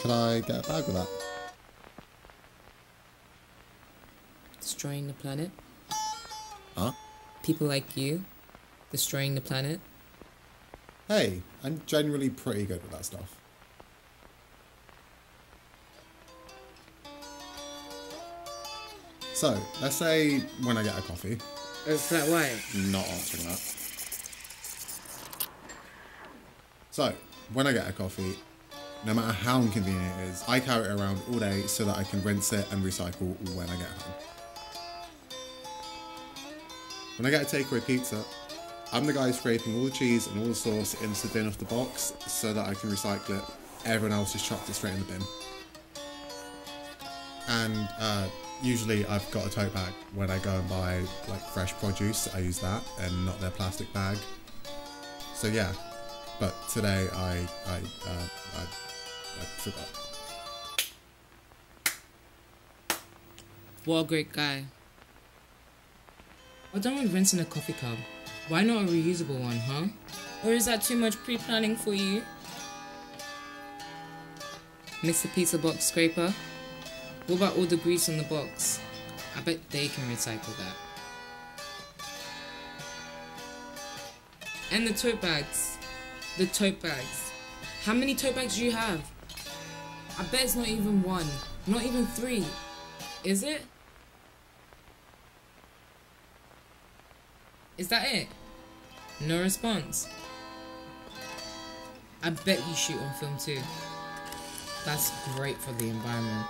Could I get a bag with that? Destroying the planet. Huh? People like you. Destroying the planet. Hey, I'm generally pretty good with that stuff. So, let's say when I get a coffee, Oh, flat white. not answering that. So, when I get a coffee, no matter how inconvenient it is, I carry it around all day so that I can rinse it and recycle when I get home. When I get a takeaway pizza, I'm the guy scraping all the cheese and all the sauce into the bin off the box so that I can recycle it. Everyone else just chucks it straight in the bin. And uh, usually I've got a tote bag when I go and buy like fresh produce. I use that and not their plastic bag. So yeah, but today I I uh, I, What a great guy. Well done with rinsing a coffee cup. Why not a reusable one, huh? Or is that too much pre-planning for you? Mr. Pizza Box Scraper? What about all the grease on the box? I bet they can recycle that. And the tote bags. The tote bags. How many tote bags do you have? I bet it's not even one. Not even three. Is it? Is that it? No response. I bet you shoot on film too. That's great for the environment.